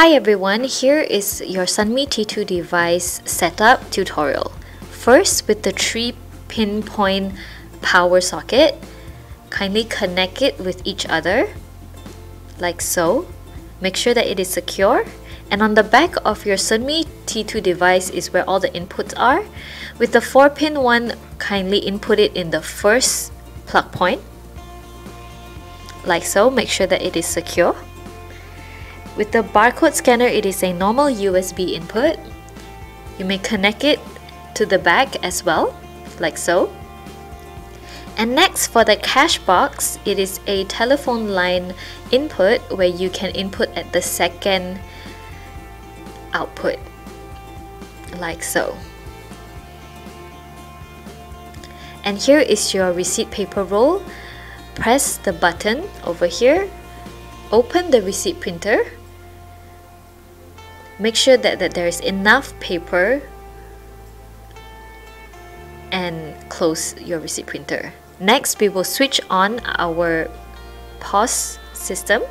Hi everyone, here is your Sunmi T2 device setup tutorial. First, with the 3 pinpoint power socket, kindly connect it with each other, like so. Make sure that it is secure. And on the back of your Sunmi T2 device is where all the inputs are. With the 4 pin one, kindly input it in the first plug point like so make sure that it is secure with the barcode scanner it is a normal USB input. You may connect it to the back as well like so. And next for the cash box it is a telephone line input where you can input at the second output like so. And here is your receipt paper roll. Press the button over here. Open the receipt printer make sure that, that there is enough paper and close your receipt printer. Next we will switch on our POS system.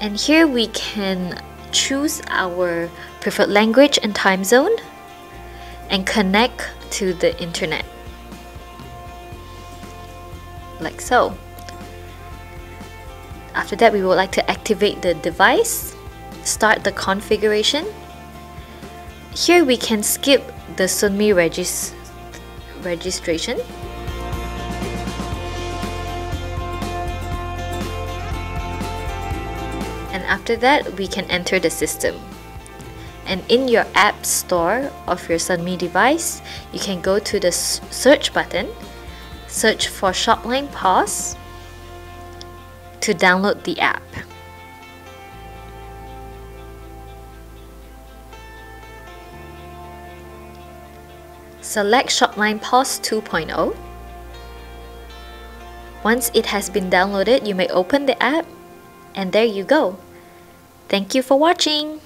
And here we can choose our preferred language and time zone and connect to the internet like so after that we would like to activate the device start the configuration. Here we can skip the Sunmi regis registration. And after that we can enter the system. And in your app store of your Sunmi device you can go to the search button search for Shopline POS to download the app. Select Shopline POS 2.0 once it has been downloaded you may open the app and there you go. Thank you for watching!